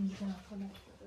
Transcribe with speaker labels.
Speaker 1: 你这样，后来。